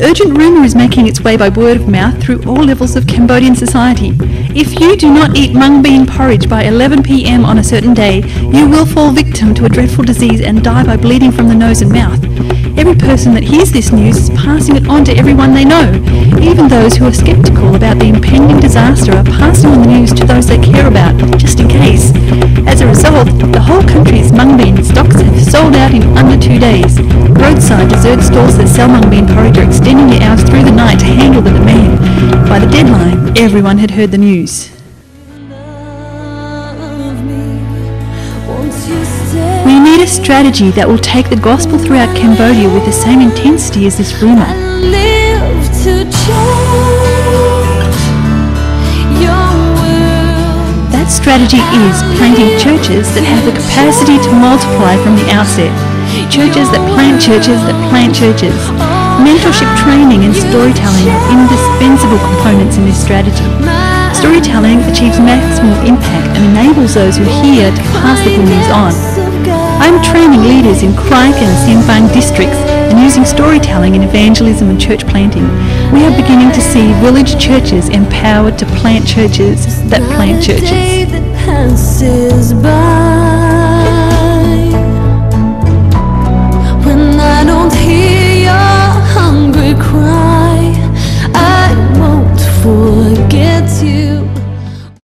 Urgent rumour is making its way by word of mouth through all levels of Cambodian society. If you do not eat mung bean porridge by 11pm on a certain day, you will fall victim to a dreadful disease and die by bleeding from the nose and mouth. Every person that hears this news is passing it on to everyone they know. Even those who are sceptical about the impending disaster are passing on the news to those they care about, just in case. As a result, the whole country's mung bean stocks Roadside dessert stores that sell mung bean porridge are extending their hours through the night to handle the demand. By the deadline, everyone had heard the news. We need a strategy that will take the gospel throughout Cambodia with the same intensity as this rumour. That strategy is planting churches that have the capacity to multiply from the outset. Churches that plant churches that plant churches. Mentorship training and storytelling are indispensable components in this strategy. Storytelling achieves maximal impact and enables those who hear to pass the good news on. I'm training leaders in Crike and Siempang districts and using storytelling in evangelism and church planting. We are beginning to see village churches empowered to plant churches that plant churches.